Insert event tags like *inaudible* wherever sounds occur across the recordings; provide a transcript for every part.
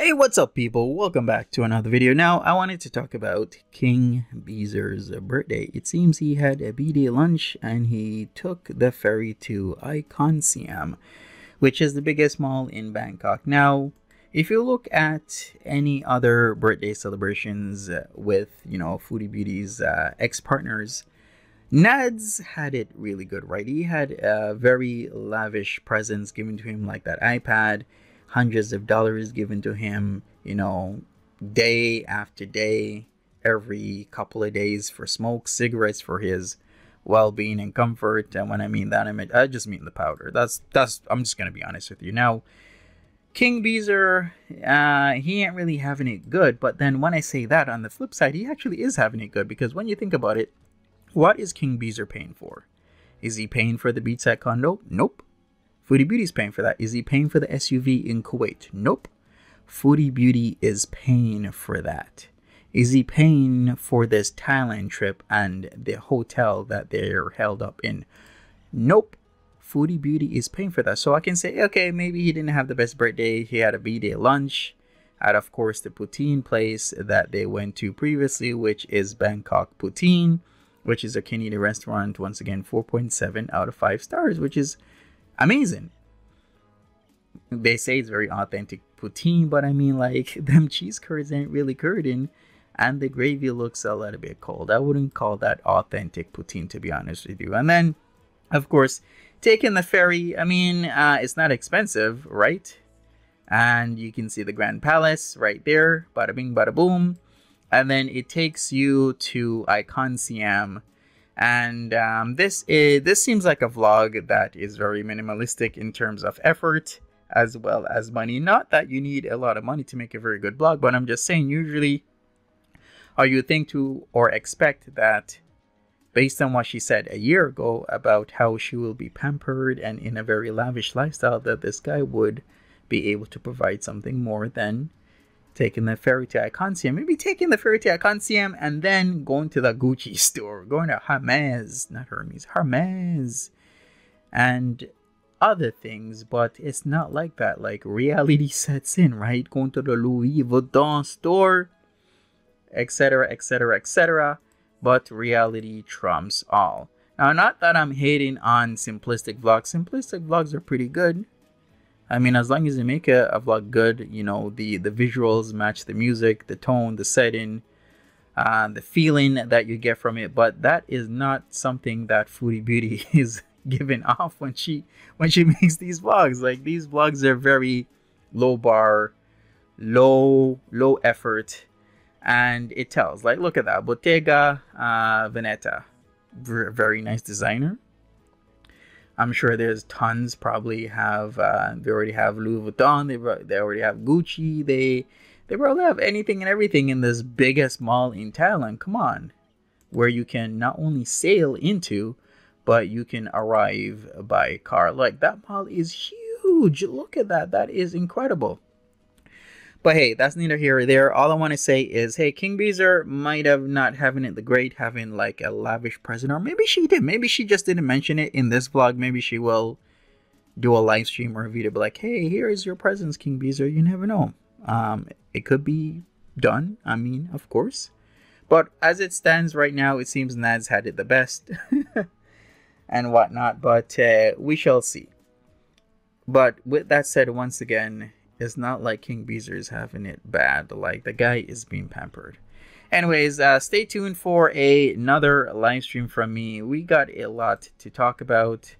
Hey, what's up people? Welcome back to another video. Now, I wanted to talk about King Beezer's birthday. It seems he had a B-day lunch and he took the ferry to Icon Siam, which is the biggest mall in Bangkok. Now, if you look at any other birthday celebrations with, you know, Foodie Beauty's uh, ex-partners, Nadz had it really good, right? He had a very lavish presents given to him like that iPad, hundreds of dollars given to him, you know, day after day, every couple of days for smoke, cigarettes for his well-being and comfort. And when I mean that, I mean I just mean the powder. That's that's I'm just gonna be honest with you. Now, King Beezer, uh, he ain't really having it good. But then when I say that, on the flip side, he actually is having it good because when you think about it, what is King Beezer paying for? Is he paying for the beachside condo? Nope. Foodie Beauty is paying for that. Is he paying for the SUV in Kuwait? Nope. Foodie Beauty is paying for that. Is he paying for this Thailand trip and the hotel that they're held up in? Nope. Foodie Beauty is paying for that. So I can say, okay, maybe he didn't have the best birthday. He had a B-day lunch at, of course, the poutine place that they went to previously, which is Bangkok Poutine, which is a Canadian restaurant. Once again, 4.7 out of 5 stars, which is amazing. They say it's very authentic poutine, but I mean, like, *laughs* them cheese curds ain't really curding, and the gravy looks a little bit cold. I wouldn't call that authentic poutine, to be honest with you. And then, of course, taking the ferry, I mean, uh, it's not expensive, right? And you can see the Grand Palace right there, bada bing, bada boom. And then it takes you to Icon Siam, and um, this is this seems like a vlog that is very minimalistic in terms of effort as well as money. Not that you need a lot of money to make a very good blog but i'm just saying usually or you think to or expect that based on what she said a year ago about how she will be pampered and in a very lavish lifestyle that this guy would be able to provide something more than taking the ferry to Icon Siam, maybe taking the ferry to Icon Siam and then going to the Gucci *laughs* store, going to Hermes, not Hermes, Hermes, and other things. But it's not like that. Like reality sets in, right? Going to the Louis Vuitton store, etc., etc., etc. But reality trumps all. Now, not that I'm hating on simplistic vlogs. Simplistic vlogs are pretty good. I mean, as long as you make a, a vlog good, you know, the, the visuals match the music, the tone, the setting, uh, the feeling that you get from it. But that is not something that Foodie Beauty *laughs* is giving off when she when she *laughs* makes these vlogs. Like these vlogs are very low bar, low low effort, and it tells. Like look at that Bottega uh, Veneta, very nice designer I'm sure there's tons probably have uh, they already have Louis Vuitton, they they already have Gucci, they they probably have anything and everything in this biggest mall in Thailand. Come on, where you can not only sail into, but you can arrive by car. Like that mall is huge. Look at that. That is incredible. But hey, that's neither here or there. All I want to say is, hey, King Beezer might have not having it the great, having like a lavish present, or maybe she did. Maybe she just didn't mention it in this vlog. Maybe she will do a live stream or a video, be like, hey, here is your presents, King Beezer. You never know. Um, it could be done. I mean, of course. But as it stands right now, it seems Nadz had it the best *laughs* and whatnot. But uh, we shall see. But with that said, once again, it's not like King Beezer is having it bad. Like the guy is being pampered. Anyways, uh, stay tuned for a, another live stream from me. We got a lot to talk about.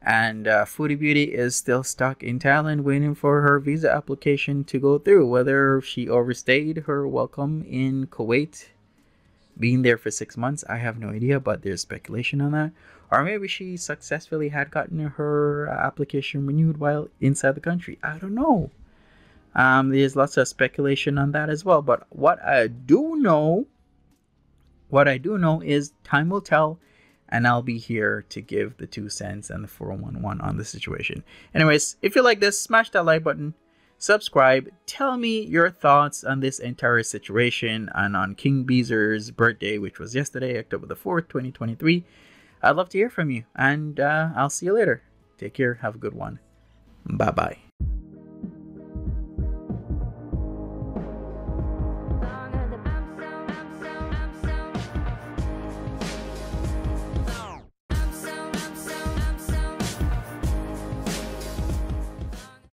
And uh, Foodie Beauty is still stuck in Thailand waiting for her visa application to go through. Whether she overstayed her welcome in Kuwait, being there for six months, I have no idea, but there's speculation on that. Or maybe she successfully had gotten her application renewed while inside the country. I don't know. Um, there's lots of speculation on that as well. But what I do know, what I do know is time will tell, and I'll be here to give the two cents and the 411 on the situation. Anyways, if you like this, smash that like button, subscribe, tell me your thoughts on this entire situation and on King Beezer's birthday, which was yesterday, October the 4th, 2023. I'd love to hear from you, and uh, I'll see you later. Take care. Have a good one. Bye bye.